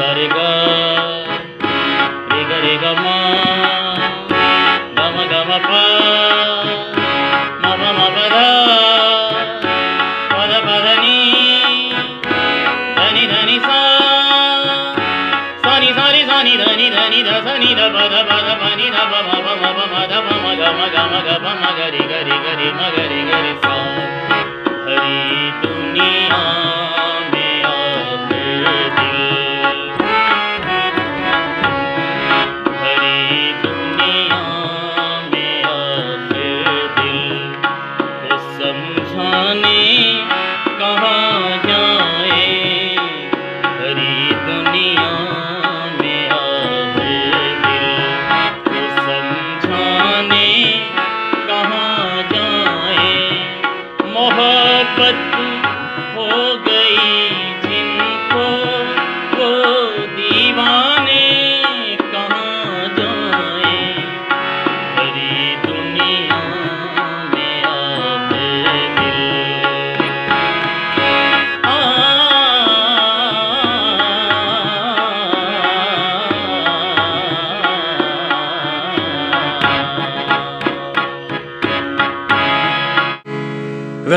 సరిగా రిగరిగమా గమ గమ పా మమ మమగా పద పదని ధని ధని సా సని సరి సని ధని ధని ధ సని ధ పద పద పని ధ మమ మమ మద మమ గమ గమ గమ మగరి గరి గరి మగరి గరి సా.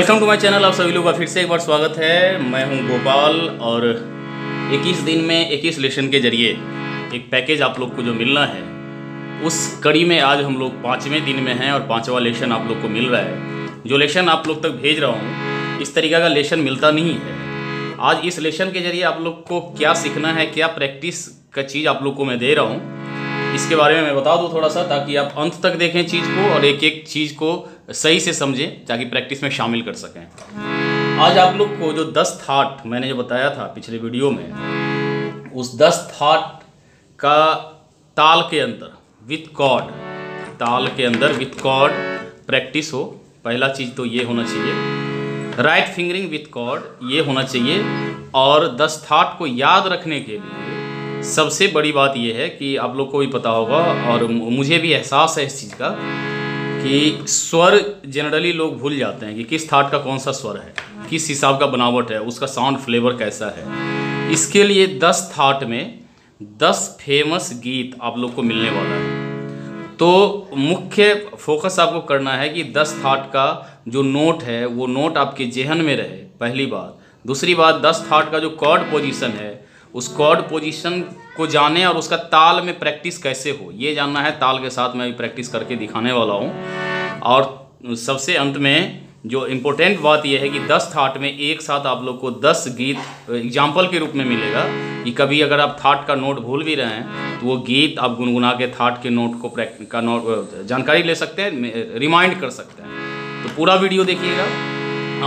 वेलकम टू माय चैनल, आप सभी लोगों का फिर से एक बार स्वागत है। मैं हूँ गोपाल और 21 दिन में 21 लेसन के ज़रिए एक पैकेज आप लोग को जो मिलना है, उस कड़ी में आज हम लोग पाँचवें दिन में हैं और पाँचवा लेसन आप लोग को मिल रहा है। जो लेसन आप लोग तक भेज रहा हूँ, इस तरीका का लेसन मिलता नहीं है। आज इस लेसन के ज़रिए आप लोग को क्या सीखना है, क्या प्रैक्टिस का चीज़ आप लोग को मैं दे रहा हूँ, इसके बारे में मैं बता दूँ थोड़ा सा, ताकि आप अंत तक देखें चीज़ को और एक एक चीज़ को सही से समझें, ताकि प्रैक्टिस में शामिल कर सकें। आज आप लोग को जो दस थाट मैंने जो बताया था पिछले वीडियो में, उस दस थाट का ताल के अंदर विथ कॉर्ड ताल के अंदर विथ कॉर्ड प्रैक्टिस हो, पहला चीज़ तो ये होना चाहिए। राइट फिंगरिंग विथ कॉर्ड ये होना चाहिए। और दस थाट को याद रखने के लिए सबसे बड़ी बात यह है कि आप लोग को भी पता होगा, और मुझे भी एहसास है इस चीज़ का कि स्वर जनरली लोग भूल जाते हैं कि किस थाट का कौन सा स्वर है, किस हिसाब का बनावट है, उसका साउंड फ्लेवर कैसा है। इसके लिए दस थाट में दस फ़ेमस गीत आप लोग को मिलने वाला है। तो मुख्य फोकस आपको करना है कि दस थाट का जो नोट है, वो नोट आपके जेहन में रहे, पहली बात। दूसरी बात, दस थाट का जो कॉर्ड पोजीशन है उस कॉर्ड पोजीशन को जाने और उसका ताल में प्रैक्टिस कैसे हो? ये जानना है, ताल के साथ मैं प्रैक्टिस करके दिखाने वाला हूँ। और सबसे अंत में जो इम्पोर्टेंट बात यह है कि 10 थाट में एक साथ आप लोग को 10 गीत एग्ज़ाम्पल के रूप में मिलेगा कि कभी अगर आप थाट का नोट भूल भी रहे हैं तो वो गीत आप गुनगुना के थाट के नोट को का नोट जानकारी ले सकते हैं रिमाइंड कर सकते हैं। तो पूरा वीडियो देखिएगा,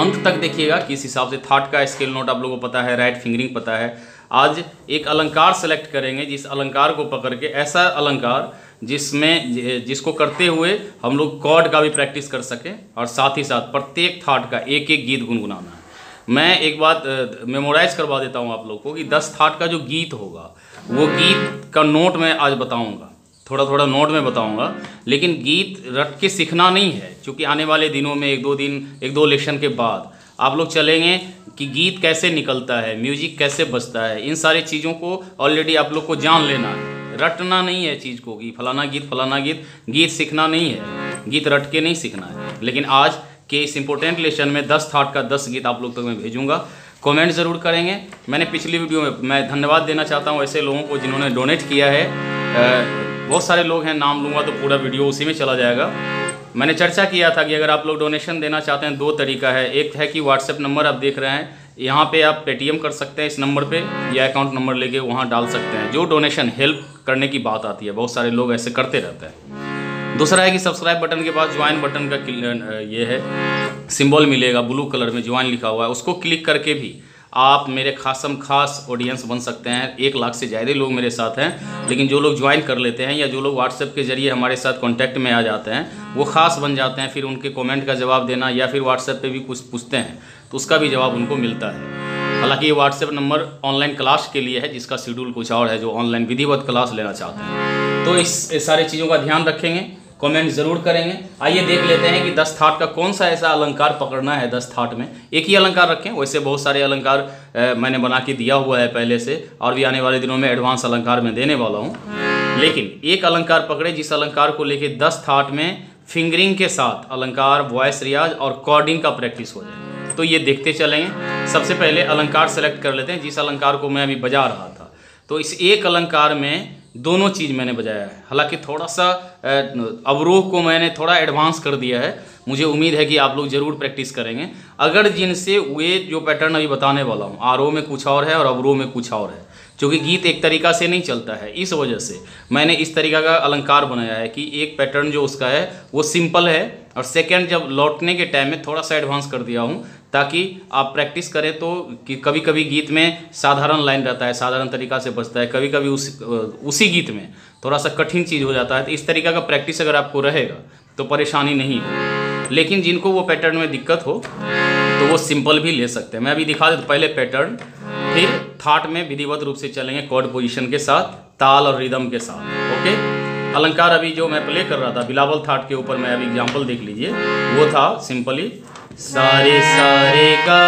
अंत तक देखिएगा, किस हिसाब से थाट का स्केल नोट आप लोगों को पता है राइट फिंगरिंग पता है आज एक अलंकार सेलेक्ट करेंगे, जिस अलंकार को पकड़ के, ऐसा अलंकार जिसमें, जिसको करते हुए हम लोग कॉर्ड का भी प्रैक्टिस कर सकें और साथ ही साथ प्रत्येक थाट का एक एक गीत गुनगुनाना है। मैं एक बात मेमोराइज करवा देता हूँ आप लोग को कि दस थाट का जो गीत होगा, वो गीत का नोट मैं आज बताऊँगा। थोड़ा थोड़ा नोट में बताऊँगा, लेकिन गीत रट के सीखना नहीं है, क्योंकि आने वाले दिनों में एक दो दिन, एक दो लेक्शन के बाद आप लोग चलेंगे कि गीत कैसे निकलता है, म्यूज़िक कैसे बजता है, इन सारी चीज़ों को ऑलरेडी आप लोग को जान लेना है। रटना नहीं है चीज़ को कि फलाना गीत फलाना गीत गीत सीखना नहीं है। गीत रट के नहीं सीखना है। लेकिन आज के इस इम्पोर्टेंट लेसन में दस थाट का दस गीत आप लोग तक मैं भेजूँगा। कमेंट ज़रूर करेंगे। मैंने पिछली वीडियो में, मैं धन्यवाद देना चाहता हूँ ऐसे लोगों को जिन्होंने डोनेट किया है। बहुत सारे लोग हैं, नाम लूँगा तो पूरा वीडियो उसी में चला जाएगा। मैंने चर्चा किया था कि अगर आप लोग डोनेशन देना चाहते हैं, दो तरीका है। एक है कि व्हाट्सएप नंबर आप देख रहे हैं। यहाँ पे आप पेटीएम कर सकते हैं, इस नंबर पे या अकाउंट नंबर लेके वहाँ डाल सकते हैं। जो डोनेशन हेल्प करने की बात आती है, बहुत सारे लोग ऐसे करते रहते हैं। दूसरा है कि सब्सक्राइब बटन के पास ज्वाइन बटन का ये है। सिंबल मिलेगा ब्लू कलर में ज्वाइन लिखा हुआ है। उसको क्लिक करके भी आप मेरे खासम खास ऑडियंस बन सकते हैं। एक लाख से ज़्यादा लोग मेरे साथ हैं, लेकिन जो लोग ज्वाइन कर लेते हैं या जो लोग व्हाट्सएप के ज़रिए हमारे साथ कांटेक्ट में आ जाते हैं, वो खास बन जाते हैं, फिर उनके कमेंट का जवाब देना या फिर व्हाट्सएप पे भी कुछ पूछते हैं तो उसका भी जवाब उनको मिलता है। हालाँकि ये व्हाट्सएप नंबर ऑनलाइन क्लास के लिए है, जिसका शेड्यूल कुछ और है, जो ऑनलाइन विधिवत क्लास लेना चाहते हैं। तो इस इस सारी चीज़ों का ध्यान रखेंगे। कमेंट ज़रूर करेंगे। आइए देख लेते हैं कि दस थाट का कौन सा ऐसा अलंकार पकड़ना है, दस थाट में। एक ही अलंकार रखें, वैसे बहुत सारे अलंकार मैंने बना के दिया हुआ है पहले से, और भी आने वाले दिनों में एडवांस अलंकार में देने वाला हूँ। लेकिन एक अलंकार पकड़े, जिस अलंकार को लेके दस थाट में फिंगरिंग के साथ अलंकार वॉइस रियाज और कॉर्डिंग का प्रैक्टिस हो जाए। तो ये देखते चलेंगे। सबसे पहले अलंकार सेलेक्ट कर लेते हैं, जिस अलंकार को मैं अभी बजा रहा था। तो इस एक अलंकार में दोनों चीज़ मैंने बजाया है। हालाँकि थोड़ा सा अवरोह को मैंने थोड़ा एडवांस कर दिया है। मुझे उम्मीद है कि आप लोग ज़रूर प्रैक्टिस करेंगे। अगर जिनसे वे जो पैटर्न अभी बताने वाला हूँ, आरोह में कुछ और है और अवरोह में कुछ और है क्योंकि गीत एक तरीका से नहीं चलता है, इस वजह से मैंने इस तरीका का अलंकार बनाया है कि एक पैटर्न जो उसका है, वो सिंपल है और सेकंड जब लौटने के टाइम में थोड़ा सा एडवांस कर दिया हूँ ताकि आप प्रैक्टिस करें तो कि कभी कभी गीत में साधारण लाइन रहता है, साधारण तरीका से बचता है कभी कभी उस उसी गीत में थोड़ा सा कठिन चीज़ हो जाता है तो इस तरीका का प्रैक्टिस अगर आपको रहेगा तो परेशानी नहीं हो। लेकिन जिनको वो पैटर्न में दिक्कत हो तो वो सिंपल भी ले सकते हैं। मैं अभी दिखा देता पहले पैटर्न, फिर थाट में विधिवत रूप से चलेंगे कॉर्ड पोजीशन के साथ, ताल और रिदम के साथ, ओके? अलंकार अभी जो मैं प्ले कर रहा था, बिलावल थाट के ऊपर मैं अभी एग्जांपल देख लीजिए, वो था सिंपली सारे सारे का।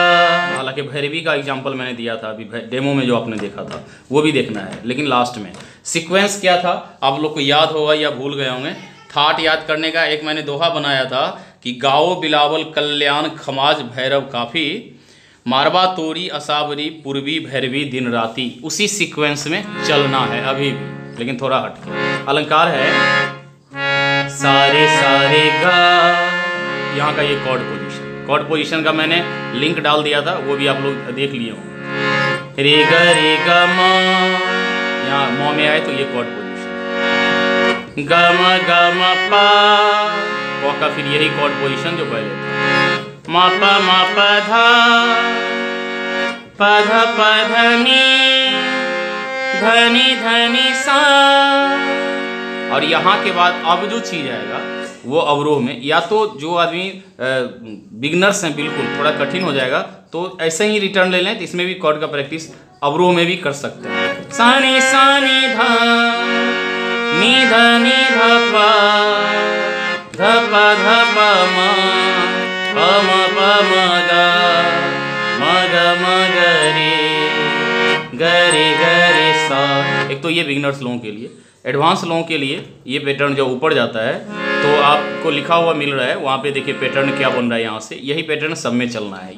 हालाँकि भैरवी का एग्जांपल मैंने दिया था अभी डेमो में जो आपने देखा था वो भी देखना है। लेकिन लास्ट में सीक्वेंस क्या था? आप लोग को याद होगा या भूल गए होंगे। थाट याद करने का एक मैंने दोहा बनाया था कि गाओ बिलावल कल्याण खमाज भैरव काफ़ी मारवा तोरी असावरी पूर्वी भैरवी दिन राती। उसी सीक्वेंस में चलना है अभी भी लेकिन थोड़ा हटके। अलंकार है। सारे सारे का। यहाँ का ये कॉर्ड कॉर्ड पोजीशन का मैंने लिंक डाल दिया था, वो भी आप लोग देख लिए हो रे ग रे ग, म आए तो ये कॉर्ड पोजीशन ग, म ग, म, पा का फिर यही कॉर्ड पोजीशन जो पहले था। म, प, म ध, प ध प, ध, नि धनी धनी सा। और यहाँ के बाद अब जो चीज़ आएगा वो अवरोह में, या तो जो आदमी बिगनर्स हैं, बिल्कुल, थोड़ा कठिन हो जाएगा तो ऐसे ही रिटर्न ले लें तो इसमें भी कॉर्ड का प्रैक्टिस अवरोह में भी कर सकते हैं। सानी सानी धा नी ध नी ध प ध प ध प म पम पम ग मग मग रे गरे गरे सा। एक तो ये बिगनर्स लोगों के लिए। एडवांस लोगों के लिए ये पैटर्न जब ऊपर जाता है तो आपको लिखा हुआ मिल रहा है, वहाँ पे देखिए पैटर्न क्या बन रहा है यहाँ से। यही पैटर्न सब में चलना है।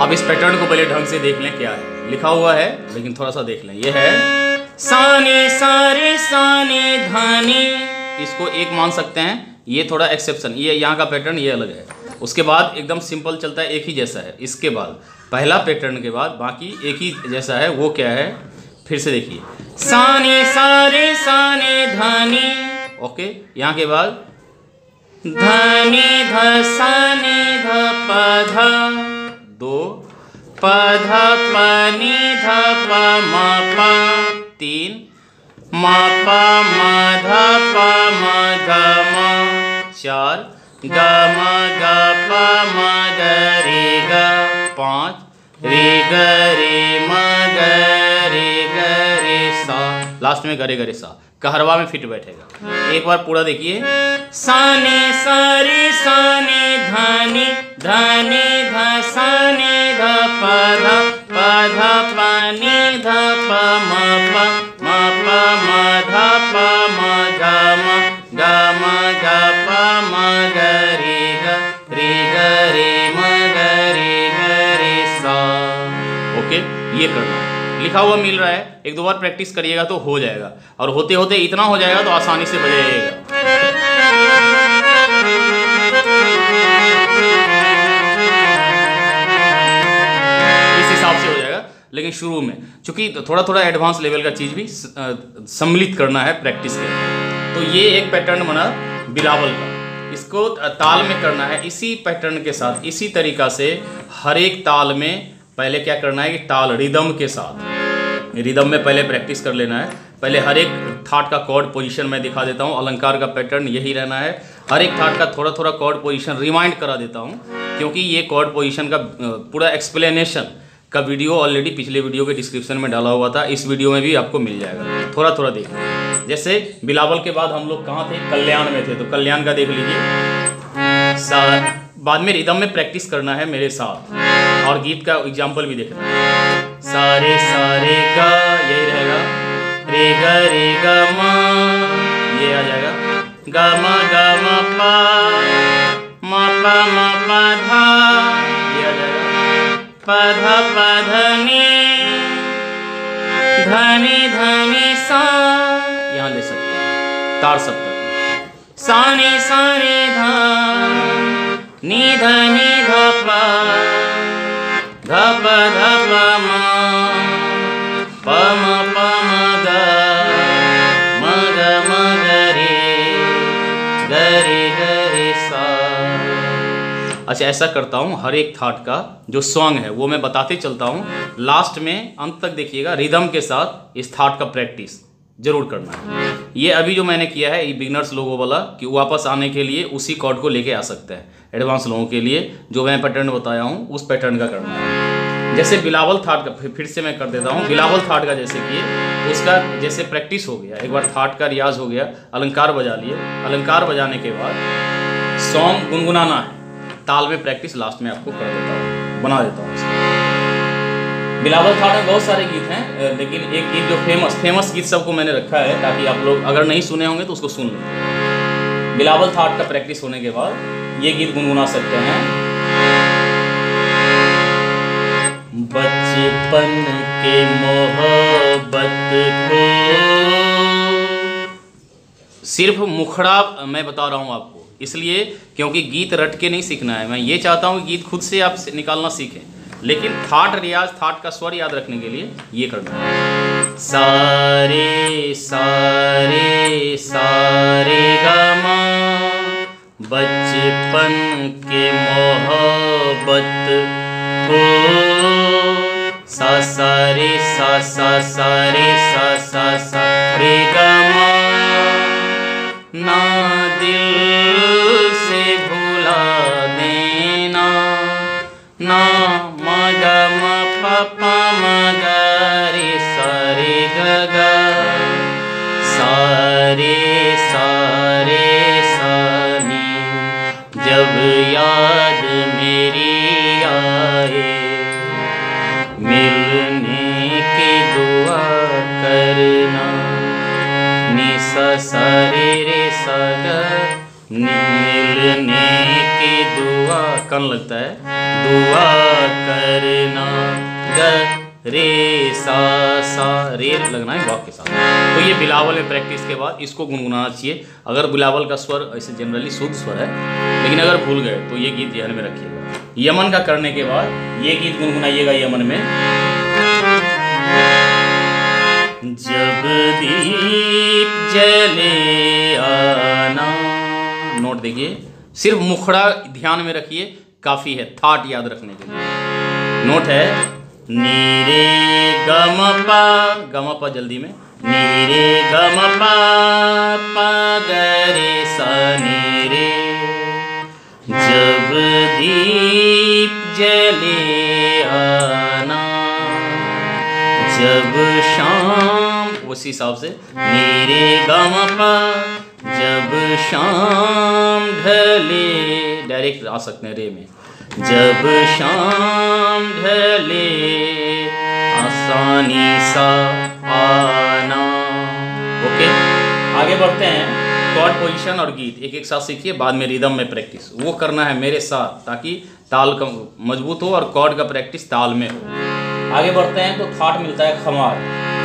अब इस पैटर्न को पहले ढंग से देख लें क्या है। लिखा हुआ है, लेकिन थोड़ा सा देख लें। ये है, साने, सारे, साने धानी इसको एक मान सकते हैं, ये थोड़ा एक्सेप्शन ये यहाँ का पैटर्न ये अलग है। उसके बाद एकदम सिंपल चलता है, एक ही जैसा है। इसके बाद, पहला पैटर्न के बाद, बाकी एक ही जैसा है, वो क्या है? फिर से देखिए। साने, सारे, साने धानी। ओके, यहाँ के बाद। धनी, ध, साने, ध पध दो। पध पनी ध, प, म, प। तीन। म, प, म, ध, प, म, ग, म। चार। ग, म, ग, प, म, ग, रे, ग। पाँच। रे, ग, रे, म, ग लास्ट में गरे गरे सा। कहरवा में फिट बैठेगा। एक बार पूरा देखिए। साने सारे, साने धाने धाने धा, साने धा, प ध, प धा, पानी धा, प म, प। लिखा हुआ मिल रहा है, एक दो बार प्रैक्टिस करिएगा तो हो जाएगा। और होते होते इतना हो जाएगा तो आसानी से बजाइएगा लेकिन शुरू में, चूँकि थोड़ा थोड़ा एडवांस लेवल का चीज़ भी सम्मिलित करना है प्रैक्टिस के तो ये एक पैटर्न बना बिलावल का। इसको ताल में करना है। इसी पैटर्न के साथ, इसी तरीका से हर एक ताल में पहले क्या करना है कि ताल रिदम के साथ। रिदम में पहले प्रैक्टिस कर लेना है। पहले हर एक थाट का कॉर्ड पोजीशन मैं दिखा देता हूँ, अलंकार का पैटर्न यही रहना है। हर एक थाट का थोड़ा थोड़ा कॉर्ड पोजीशन रिमाइंड करा देता हूँ, क्योंकि ये कॉर्ड पोजीशन का पूरा एक्सप्लेनेशन का वीडियो ऑलरेडी पिछले वीडियो के डिस्क्रिप्शन में डाला हुआ था। इस वीडियो में भी आपको मिल जाएगा। थोड़ा थोड़ा देखिए जैसे बिलावल के बाद हम लोग कहाँ थे? कल्याण में थे। तो कल्याण का देख लीजिए। बाद में रिदम में प्रैक्टिस करना है मेरे साथ। और गीत का एग्ज़ाम्पल भी देखना है। सारे सारे गा, यही रहेगा। रे ग रे ग मा, ये आ जाएगा। ग म ग म पा, म प म प धा, ये आ जाएगा। प ध प ध नि धनी धनी सा, यहाँ ले सकते हैं। तार सप्तक सा नि, सा रे धा, नि, ध नि, ध प। अच्छा ऐसा करता हूँ, हर एक थाट का जो सॉन्ग है, वो मैं बताते चलता हूँ। लास्ट में, अंत तक देखिएगा रिदम के साथ इस थाट का प्रैक्टिस ज़रूर करना है। ये अभी जो मैंने किया है, ये बिगनर्स लोगों वाला, कि वापस आने के लिए उसी कॉर्ड को लेके आ सकते हैं। एडवांस लोगों के लिए जो मैं पैटर्न बताया हूँ, उस पैटर्न का करना है। जैसे बिलावल थाट का, फिर- से मैं कर देता हूँ। बिलावल थाट का जैसे तो उसका जैसे प्रैक्टिस हो गया। एक बार थाट का रियाज हो गया, अलंकार बजा लिए। अलंकार बजाने के बाद सॉन्ग गुनगुनाना है। ताल में प्रैक्टिस लास्ट में आपको कर देता हूँ। बना देता हूँ बिलावल थाट में बहुत सारे गीत हैं लेकिन एक गीत जो फ़ेमस फ़ेमस गीत सबको मैंने रखा है ताकि आप लोग अगर नहीं सुने होंगे तो उसको सुन लें। बिलावल थाट का प्रैक्टिस होने के बाद ये गीत गुनगुना सकते हैं। बचपन के मोहब्बत को सिर्फ़ मुखड़ा मैं बता रहा हूँ आपको। इसलिए क्योंकि गीत रट के नहीं सीखना है, मैं ये चाहता हूँ कि गीत खुद से आप निकालना सीखें। लेकिन थाट रियाज, थाट का स्वर याद रखने के लिए ये करना है। सारे सारे सारे गामा, बचपन के मोहब्बत को सा सा, रे, सा सा सा, रे, सा सा सा। कन लगता है। दुआ करना ग रे सा सा, रे लगना है वाक के साथ। तो ये बिलावल में प्रैक्टिस के बाद इसको गुनगुनाना चाहिए। अगर बिलावल का स्वर ऐसे जनरली शुद्ध स्वर है, लेकिन अगर भूल गए तो ये गीत ध्यान में रखिएगा। यमन का करने के बाद ये गीत गुनगुनाइएगा यमन में। जब दीप जले आना, नोट देखिए, सिर्फ़ मुखड़ा ध्यान में रखिए काफ़ी है थाट याद रखने के लिए। नोट है, नीरे गम पा गम पा जल्दी में। नीरे गम पा पा सा नीरे जब दीप जले आना, जब शाम, उसी हिसाब से मेरे गम पा जब शाम ढले डायरेक्ट आ सकते हैं रे में। जब शाम ढले, आसानी सा आना। ओके, आगे बढ़ते हैं। कॉर्ड पोजीशन और गीत, एक एक साथ सीखिए, बाद में रिदम में प्रैक्टिस वो करना है मेरे साथ, ताकि ताल का मज़बूत हो और कॉर्ड का प्रैक्टिस ताल में हो। आगे बढ़ते हैं तो थाट मिलता है खमाज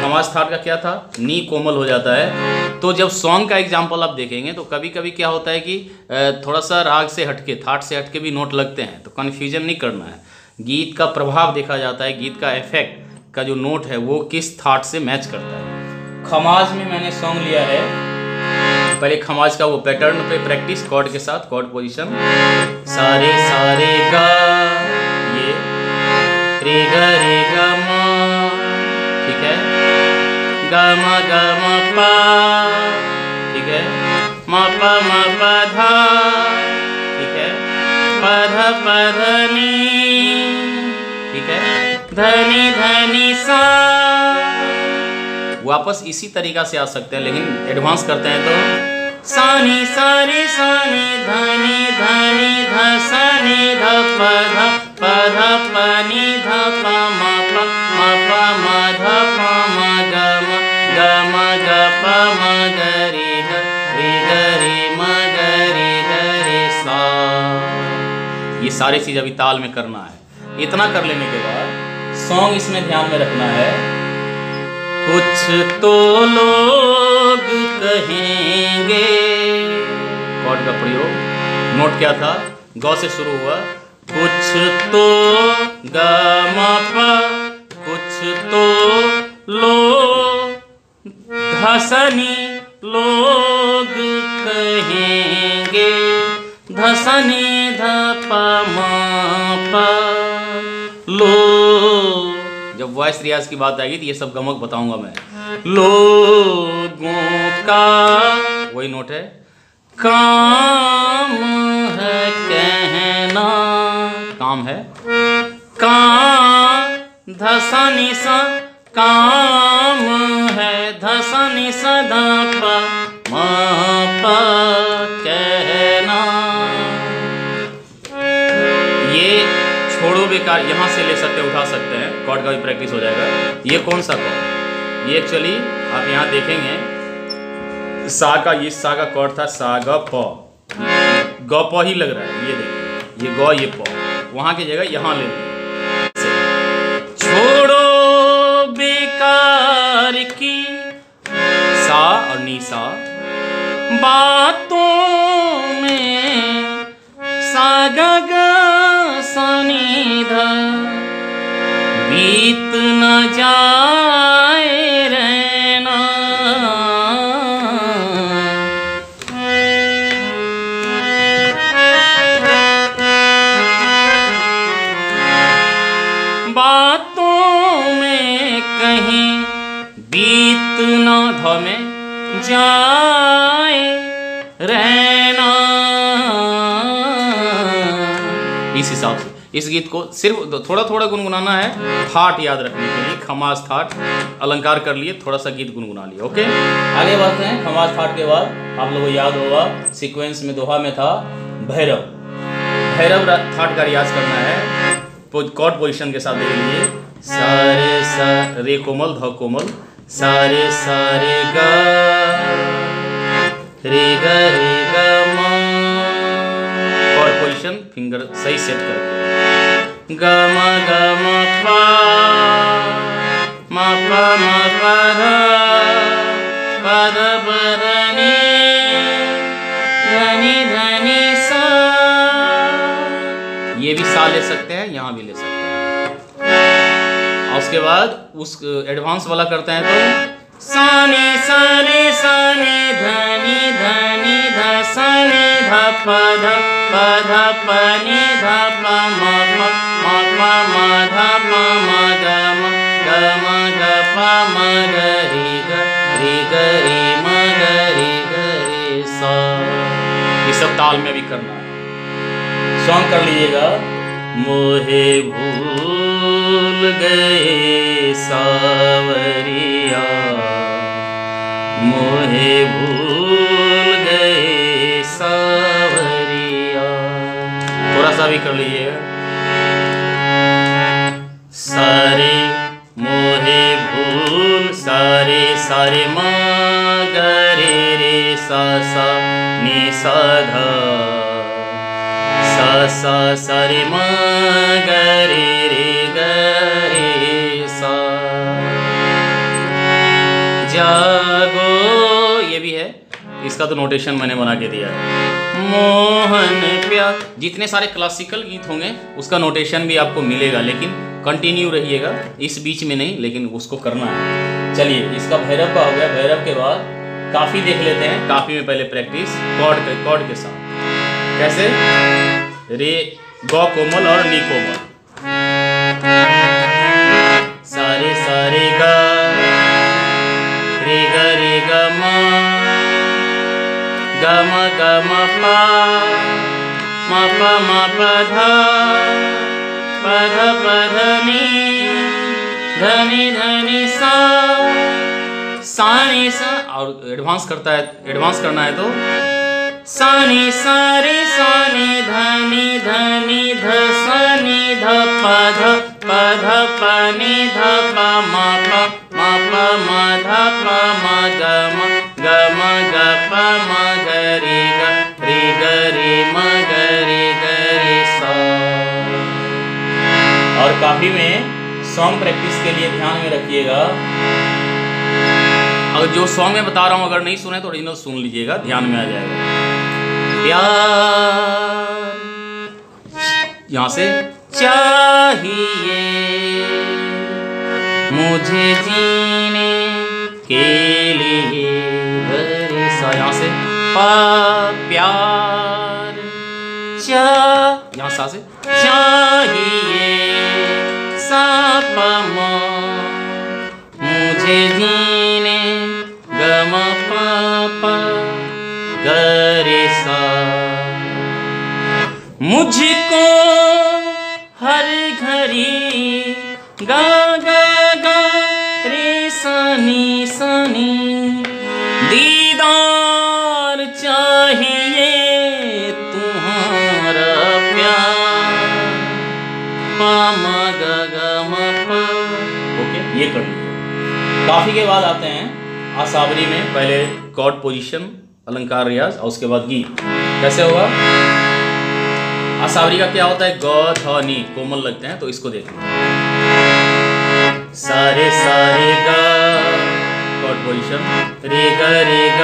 खमाज थाट का क्या था? नी कोमल हो जाता है। तो जब सॉन्ग का एग्ज़ाम्पल आप देखेंगे तो कभी कभी क्या होता है कि थोड़ा सा राग से हटके, थाट से हटके भी नोट लगते हैं तो कन्फ्यूज़न नहीं करना है। गीत का प्रभाव देखा जाता है, गीत का इफ़ेक्ट का जो नोट है, वो किस थाट से मैच करता है। खमाज में मैंने सॉन्ग लिया है पहले खमाज का वो पैटर्न पे प्रैक्टिस कॉर्ड के साथ कॉर्ड पोजीशन सारे सारे गा, ये, रे ग रे ग। ग म ग ठीक है? म प म प धा ठीक है? प ध प ध ठीक है? धनी धनी सा वापस इसी तरीका से आ सकते हैं, लेकिन एडवांस करते हैं तो। सानी सारी सानी, धनी धनी, ध, सानी, ध, प ध प ध, प, नि, ध, प, म प म प, म, ध, प, म। ये सारी चीज़ अभी ताल में करना है। इतना कर लेने के बाद सॉन्ग इसमें ध्यान में रखना है। कुछ तो लोग कहेंगे कॉर्ड का प्रयोग। नोट क्या था? गौ से शुरू हुआ, कुछ तो ग कुछ तो धसनी लोग कहेंगे, धसनी ध प म प लो। जब वॉइस रियाज की बात आएगी तो ये सब गमक बताऊँगा मैं। लोगों का वही नोट है। काम है कहना। काम है? काम, धसनी सा काम है धसनी सदा प म प कहना। ये छोड़ो बेकार, यहाँ से ले सकते, उठा सकते हैं। कॉर्ड का भी प्रैक्टिस हो जाएगा। ये कौन सा कॉर्ड ये एक्चुअली आप यहाँ देखेंगे। सा का, ये सा का कॉर्ड था, सा ग प। ग प ही लग रहा है, ये देखिए। ये ग, ये प। वहाँ की जगह यहाँ ले लीजिए। बेकार की सा और नी सा। बातों में सा गा सनी बीत न जाए। इस गीत को सिर्फ़ थोड़ा थोड़ा गुनगुनाना है। थाट याद रखने के लिए खमास थाट। अलंकार कर लिए थोड़ा सा गीत गुनगुना लिए, ओके? आगे बढ़ते हैं खमास थाट के बाद। आप लोगों को याद होगा सीक्वेंस में, दोहा में था, भैरव। भैरव थाट का रियाज करना है। कॉर्ड पोजीशन के साथ देख लीजिए। सारे सा रे कोमल, ध कोमल। सारे सारे गा। रे ग, रे पोजीशन फिंगर सही सेट करके ग, म ग, म म प म ये भी सा ले सकते हैं, यहाँ भी ले सकते हैं। और उसके बाद उस एडवांस वाला करते हैं तो सानी सानी सानी, धनी धनी, ध, सानी, ध, प ध प ध प नि ध, प, म प म प म, ध प म, ग म ग म, ग, प, म, ग, रे ग रे ग, रे, म, ग, रे ग, रे, सा। ये सब ताल में भी करना है। सॉन्ग कर लीजिएगा, मोहे भूल गए सावरिया। मोहे भूल गए सावरिया। थोड़ा सा भी कर लीजिएगा सारे मोहे भूल, सारे सारे माँ रे सा सा, नि, सा, धा। सा सा सा रे म इसका तो नोटेशन मैंने बना के दिया है। मोहन प्यार जितने सारे क्लासिकल गीत होंगे, उसका नोटेशन भी आपको मिलेगा, लेकिन कंटिन्यू रहिएगा, इस बीच में नहीं, लेकिन उसको करना है। चलिए, इसका भैरव का हो गया। भैरव के बाद काफ़ी देख लेते हैं, काफ़ी में पहले प्रैक्टिस कॉर्ड के कॉर्ड के साथ। कैसे? रे, गौ कोमल और नी कोमल। ग म ग म प ध ध ध नि ध नि ध नि सा, सानी सा, और एडवांस करता है एडवांस करना है तो सानी सारे सानी धनी धनी ध, सानी ध प ध प ध प नि ध प म प म प म ध प म ग म ग म ग प म ग, रे म और काफ़ी में सॉन्ग प्रैक्टिस के लिए ध्यान में रखिएगा। अगर जो सॉन्ग मैं बता रहा हूँ, अगर नहीं सुने तो ओरिजिनल सुन लीजिएगा, ध्यान में आ जाएगा। प्यार यहाँ से चाहिए मुझे जीने के प्यार। यहाँ सा से चाहिए मुझे जीने गम पापा गरे सा मुझको हर घड़ी गा गा काफ़ी के बाद आते हैं। आसावरी में पहले कॉर्ड पोजीशन अलंकार रियाज, और उसके बाद गीत। कैसे होगा? आसावरी का क्या होता है? ग थ नी कोमल लगते हैं तो इसको देखें सारे सारे ग कॉर्ड पोजीशन रे ग रे ग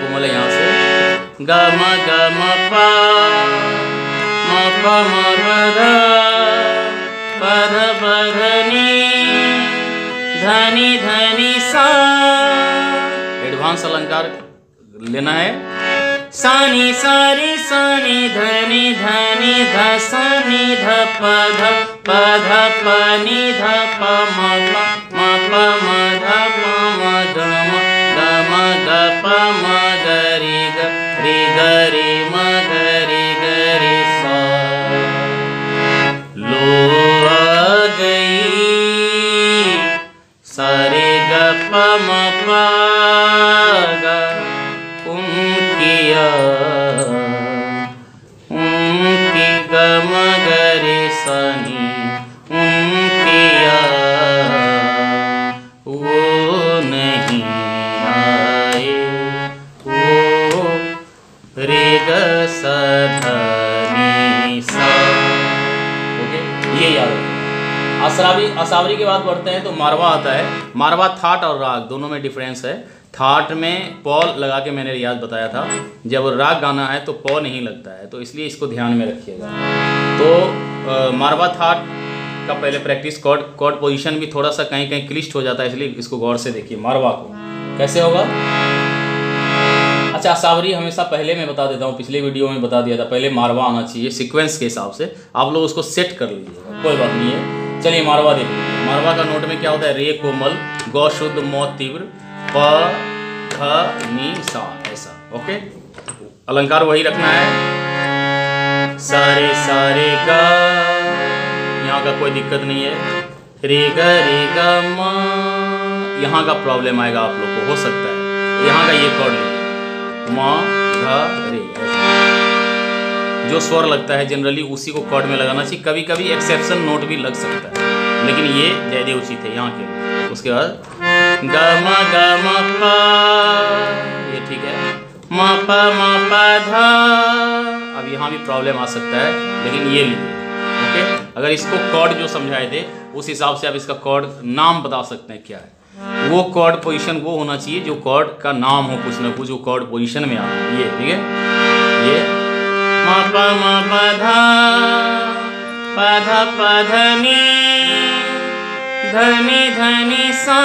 कोमल है यहाँ से। ग, म ग, म, प। म प, म नी। धनी धनी सा। एडवांस अलंकार लेना है। सानी सारी सानी धनी धनी ध सानी ध प ध प ध प नि ध प म प म प म। तो मारवा आता है। मारवा थाट और राग दोनों में डिफरेंस है। थाट में पॉ लगा के मैंने रियाज बताया था। जब राग गाना है तो पॉ नहीं लगता है। तो इसलिए इसको ध्यान में रखिएगा। तो अ, मारवा थाट का पहले प्रैक्टिस कॉर्ड कॉर्ड पोजीशन भी थोड़ा सा कहीं कहीं क्लिष्ट हो जाता है इसलिए इसको गौर से देखिए मारवा को। कैसे होगा? अच्छा सावरी हमेशा पहले मैं बता देता हूँ पिछले वीडियो में बता दिया था। पहले मारवा आना चाहिए सीक्वेंस के हिसाब से। आप लोग उसको सेट कर लीजिएगा। कोई बात नहीं है। चलिए मारवा देखो मारवा का नोट में क्या होता है? रे, कोमल, गौ, शुद्ध, मौ, तीव्र, प, ख, नी, सा, ऐसा। ओके? अलंकार वही रखना है। सारे सारे गा। यहाँ का कोई दिक्कत नहीं है। रे, ग रे, ग, म। यहाँ का प्रॉब्लम आएगा आप लोग को, हो सकता है। यहाँ का ये कॉर्ड म ध रे, ऐसा। जो स्वर लगता है जनरली उसी को कॉर्ड में लगाना चाहिए। कभी कभी एक्सेप्शन नोट भी लग सकता है। लेकिन ये ज़्यादा उचित है यहाँ के। उसके बाद, ग म ग म प, ये ठीक है। म प म प ध। अब यहाँ भी प्रॉब्लम आ सकता है, लेकिन ये लीजिए ओके अगर इसको कॉर्ड जो समझाए थे, उस हिसाब से आप इसका कॉर्ड नाम बता सकते हैं क्या है। वो कॉर्ड पोजीशन वो होना चाहिए, जो कॉर्ड का नाम हो कुछ ना कुछ वो कॉर्ड पोजीशन में आ, ये, ठीक है? ये म प म प ध प ध प ध नि धनि धनि सा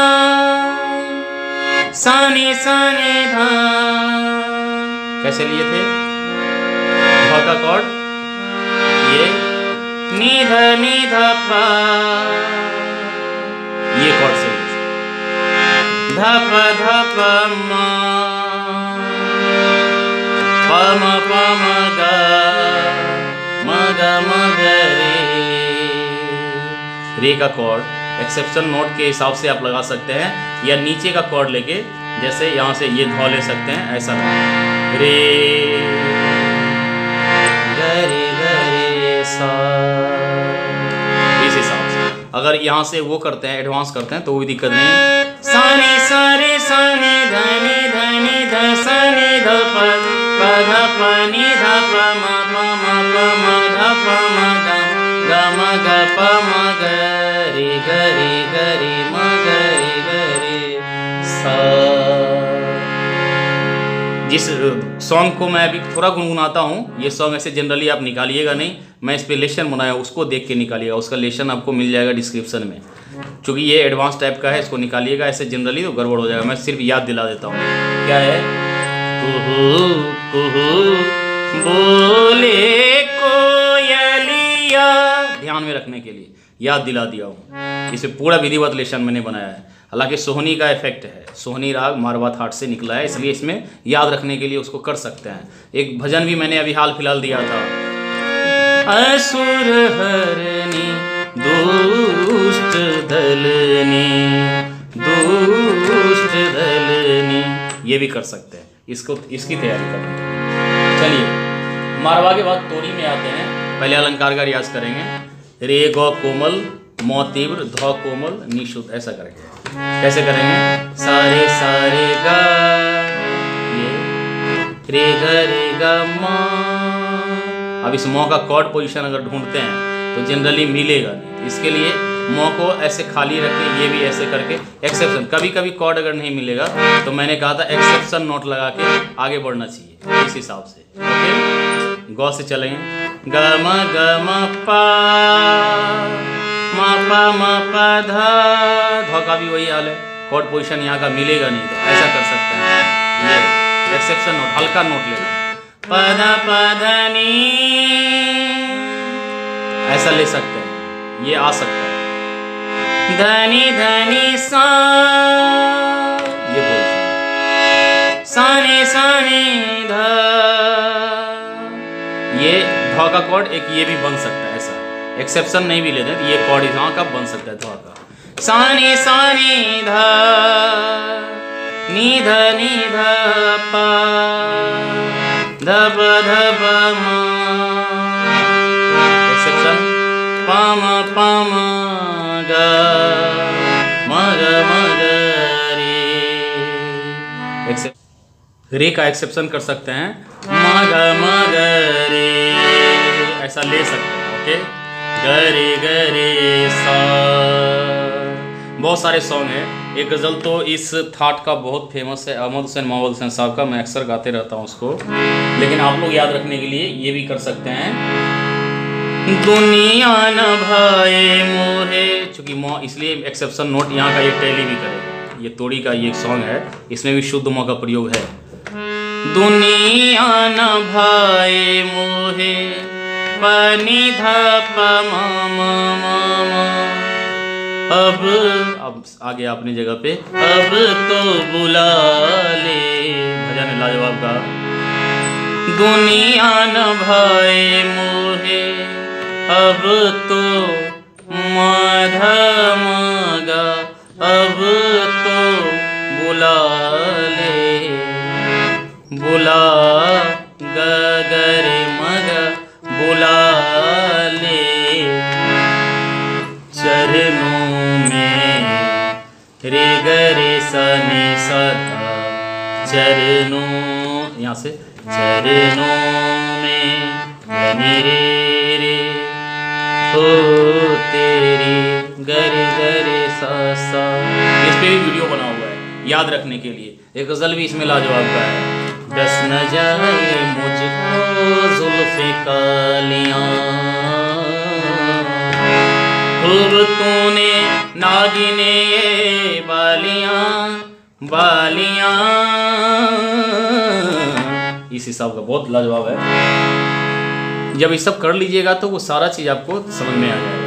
सा नि सा नि ध। कैसे लिए थे? ध का कॉर्ड ये? नि ध नि ध ये कॉर्ड से। लिए ध प ध प म। प म प म ग। रे रे का कॉर्ड एक्सेप्शन नोट के हिसाब से आप लगा सकते हैं, या नीचे का कॉर्ड लेके, जैसे यहाँ से ये धौ ले सकते हैं, ऐसा। रे। गरे गरे, सा। इस हिसाब से। अगर यहाँ से वो करते हैं एडवांस करते हैं तो कोई दिक्कत नहीं। सारे सारे सारे धनी धनी ध सारे ध ध प नि ध प म प म प म ध प म ग ग म ग प म ग रे ग रे ग रे म ग रे ग रे सा जिस सॉन्ग को मैं अभी थोड़ा गुनगुनाता हूँ, ये सॉन्ग ऐसे जनरली आप निकालिएगा नहीं। मैं इस पर लेशन बनाया, उसको देख के निकालिएगा। उसका लेशन आपको मिल जाएगा डिस्क्रिप्शन में। क्योंकि ये एडवांस टाइप का है, इसको निकालिएगा। ऐसे जनरली तो गड़बड़ हो जाएगा। मैं सिर्फ़ याद दिला देता हूँ। क्या है? बोले कोयलिया। ध्यान में रखने के लिए, याद दिला दिया हूँ इसे पूरा विधिवत लेशन मैंने बनाया है। हालाँकि सोहनी का इफ़ेक्ट है। सोहनी राग मारवा थाट से निकला है, इसलिए इसमें याद रखने के लिए उसको कर सकते हैं। एक भजन भी मैंने अभी हाल फ़िलहाल दिया था। असुर हरनी, दुष्ट दलनी दुष्ट दलनी, ये भी कर सकते हैं। इसको, इसकी तैयारी करनी। चलिए मारवा के बाद तोड़ी में आते हैं। पहले अलंकार का रियाज करेंगे। रे, गौ, कोमल, मौ, तीव्र, ध, कोमल निशुद्ध ऐसा करेंगे। कैसे करेंगे? सारे सारे गा, ये। रे, ग, रे अब इस मौ का कॉर्ड पोजीशन अगर ढूंढते हैं तो जनरली मिलेगा नहीं। इसके लिए मौ को ऐसे खाली रख के ये भी ऐसे करके एक्सेप्शन कभी कभी कॉर्ड अगर नहीं मिलेगा तो मैंने कहा था एक्सेप्शन नोट लगा के आगे बढ़ना चाहिए, इस हिसाब से। ओके गौ से चलेंगे। ग म ग म पा, म, प म, प, ध। ध का भी वही हाल है। कॉर्ड पोजीशन यहाँ का मिलेगा नहीं तो ऐसा कर सकते हैं। एक्सेप्शन नोट हल्का नोट लेना। पद पद ऐसा ले सकते हैं। ये आ सकता है। धनी धनी सा। ये बोल सानी सानी ध। ये ध का कॉर्ड एक ये भी बन सकता है, ऐसा। एक्सेप्शन नहीं भी लेते, ये कॉर्ड यहाँ का बन सकता है, ध का। सानी सानी ध। नी ध नी ध, पा। धप धप म। एक्सेप्शन पाम पाम रे। रे का एक्सेप्शन कर सकते हैं। मग मग रे। ऐसा ले सकते हैं ओके गरे गरे, सा। बहुत सारे सॉन्ग हैं। एक गज़ल तो इस थाट का बहुत फ़ेमस है, अहमद हुसैन, मोहम्मद हुसैन साहब का। मैं अक्सर गाते रहता हूँ उसको। लेकिन आप लोग याद रखने के लिए ये भी कर सकते हैं। दुनिया न भाए मोहे। चूँकि मौ इसलिए एक्सेप्शन नोट यहाँ का ये टैली भी करे। ये तोड़ी का ये सॉन्ग है। इसमें भी शुद्ध मौ का प्रयोग है। दुनिया न भाए मोहे। पनी अब अब आगे अपनी जगह पे। अब तो बुला ले। भजन लाजवाब का। दुनिया न भाए मोहे। अब तो माधा मागा, अब तो बुला ले। बुला गगरे मग, बुला ले। चरणों में रे गरे सने सदा, चरणों, यहाँ से चरणों में रे रे। हो तेरी, गरे गरे सा सा इस पे भी वीडियो बना हुआ है, याद रखने के लिए। एक गज़ल भी इसमें लाजवाब का है। दस न जाए मुझको जुल्फे कालियाँ खूब तूने नागिने बालियाँ बालियाँ। इस हिसाब का बहुत लाजवाब है। जब ये सब कर लीजिएगा तो वो सारा चीज़ आपको समझ में आ जाएगा।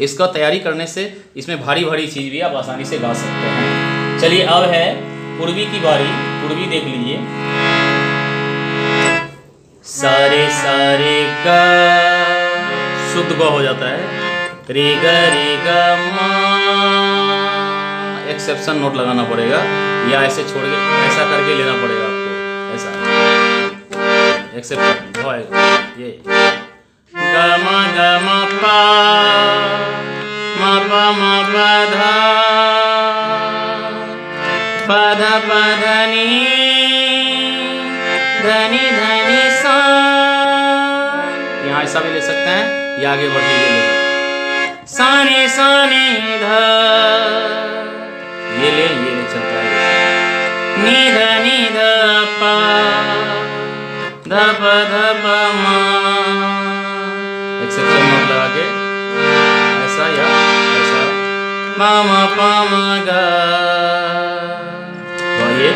इसका तैयारी करने से इसमें भारी भारी चीज़ भी आप आसानी से गा सकते हैं। चलिए, अब है पूर्वी की बारी। पूर्वी देख लीजिए। सारे सारे गा। शुद्ध ग हो जाता है। ग ग एक्सेप्शन नोट लगाना पड़ेगा। या ऐसे छोड़ के, ऐसा करके लेना पड़ेगा आपको। ऐसा। एक्सेप्शन ये। या आगे बढ़ के ये ले साने साने ध ये ले ये ले चलता है जैसे। नि ध नि ध प ध प ध प म एक्सेप्शन नोट लगा के, ऐसा या ऐसा। प ग। तो ये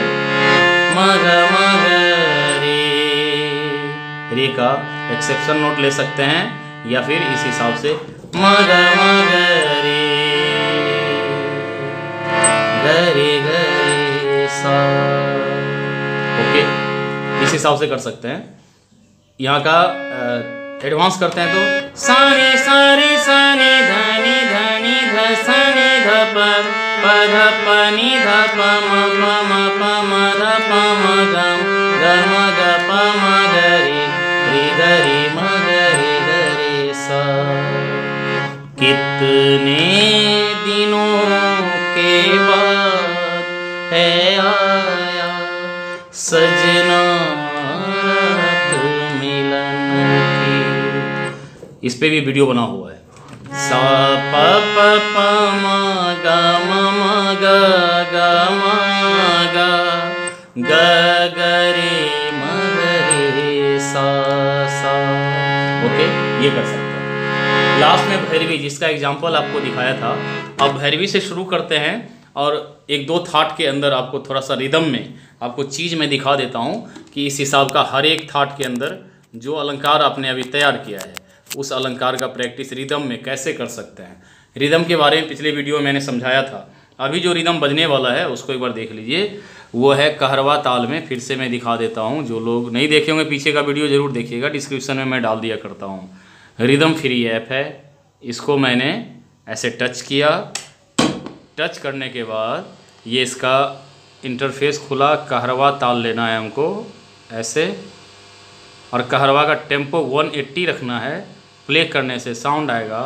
रे। का एक्सेप्शन नोट ले सकते हैं। या फिर इस हिसाब से म ग म ग रे ग रे सा ओके, इस हिसाब से कर सकते हैं। यहाँ का एडवांस करते हैं तो सारे सारे सारे धनी धनी, ध सनी ध, प प, ध, प, नि, ध, प, म म, प, म, ध, प, म, ग इस पे भी वीडियो बना हुआ है। सा, प प प, म, ग, म म, ग ग, म, ग ग ग, रे, म रे, सा सा। ओके ये कर सकते हैं। लास्ट में भैरवी, जिसका एग्ज़ाम्पल आपको दिखाया था, अब भैरवी से शुरू करते हैं और एक दो थाट के अंदर आपको थोड़ा सा रिदम में आपको चीज़ में दिखा देता हूँ कि इस हिसाब का हर एक थाट के अंदर जो अलंकार आपने अभी तैयार किया है उस अलंकार का प्रैक्टिस रिदम में कैसे कर सकते हैं? रिदम के बारे में पिछले वीडियो में मैंने समझाया था। अभी जो रिदम बजने वाला है, उसको एक बार देख लीजिए। वो है कहरवा ताल में, फिर से मैं दिखा देता हूँ। जो लोग नहीं देखे होंगे, पीछे का वीडियो ज़रूर देखिएगा। डिस्क्रिप्शन में मैं डाल दिया करता हूँ। रिदम फ्री ऐप है। इसको मैंने ऐसे टच किया। टच करने के बाद ये इसका इंटरफेस खुला। कहरवा ताल लेना है हमको। ऐसे। और कहरवा का टेंपो 180 रखना है। प्ले करने से साउंड आएगा।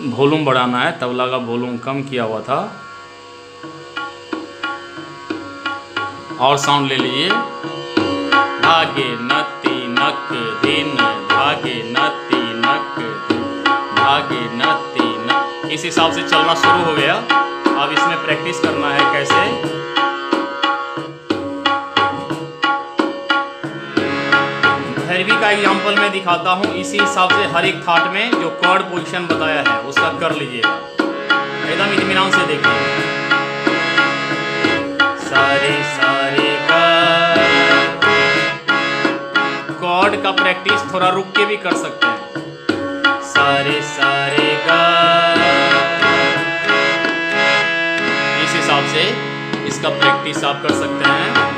वॉल्यूम बढ़ाना है तबला का वॉल्यूम कम किया हुआ था। और साउंड ले लीजिए। धागे नती नक दिन धागे नती नक धागे नती नक। इस हिसाब से चलना शुरू हो गया। अब इसमें प्रैक्टिस करना है कैसे? भैरवी का एग्ज़ाम्पल मैं दिखाता हूँ, इसी हिसाब से हर एक थाट में जो कॉर्ड पोजीशन बताया है, उसका कर लीजिएगा। एकदम इत्मीनान से देखिए। कॉर्ड। का प्रैक्टिस थोड़ा रुक के भी कर सकते हैं। सारे सारे का इस हिसाब से इसका प्रैक्टिस आप कर सकते हैं।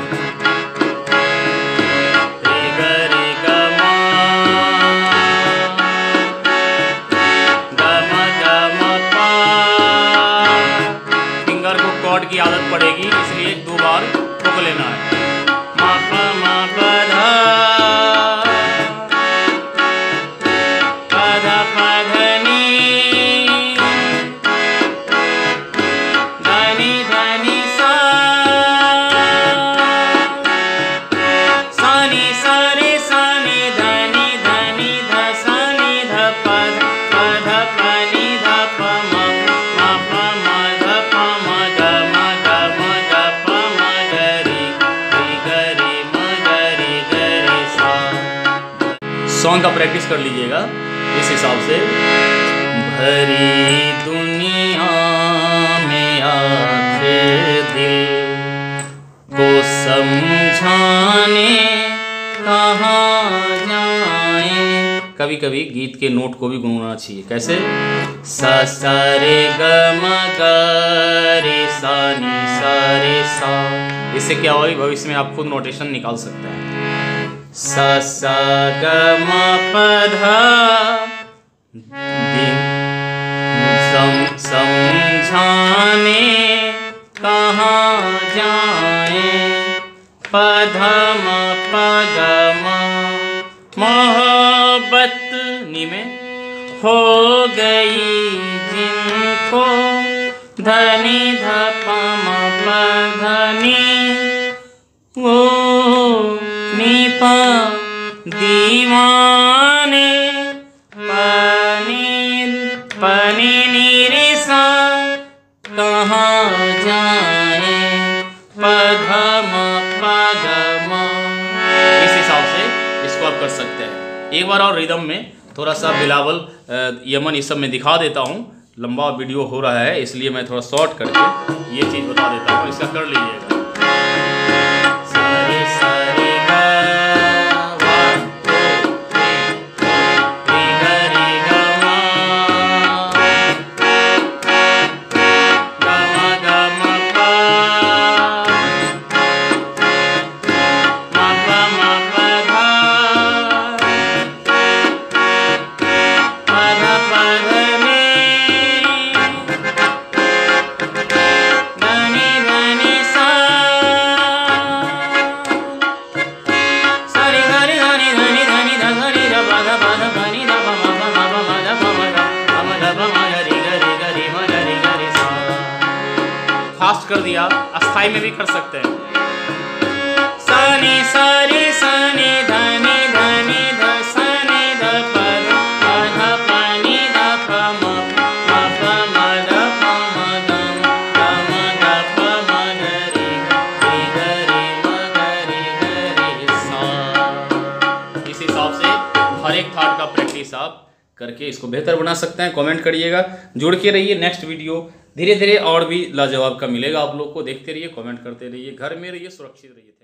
नोट को भी गुनगुनाना चाहिए। कैसे? सा सा रे ग म ग रे सा। नी सा रे सा इससे क्या होगा भविष्य में आप खुद नोटेशन निकाल सकते हैं। सा सा ग म प ध समझाने कहाँ जाए? पधम पगम मोहब्बत नी में हो गई जिनको धनी धपम धनी वो निपा दीवाने पनी पनी निरिसा कहाँ जाए, पधम पगम इस हिसाब से इसको आप कर सकते हैं। एक बार और रिदम में थोड़ा सा बिलावल यमन इस सब मैं दिखा देता हूँ। लंबा वीडियो हो रहा है, इसलिए मैं थोड़ा शॉर्ट करके ये चीज़ बता देता हूँ। इसका कर लीजिएगा। जुड़ के रहिए नेक्स्ट वीडियो धीरे धीरे और भी लाजवाब का मिलेगा आप लोग को। देखते रहिए कमेंट करते रहिए। घर में रहिए, सुरक्षित रहिए।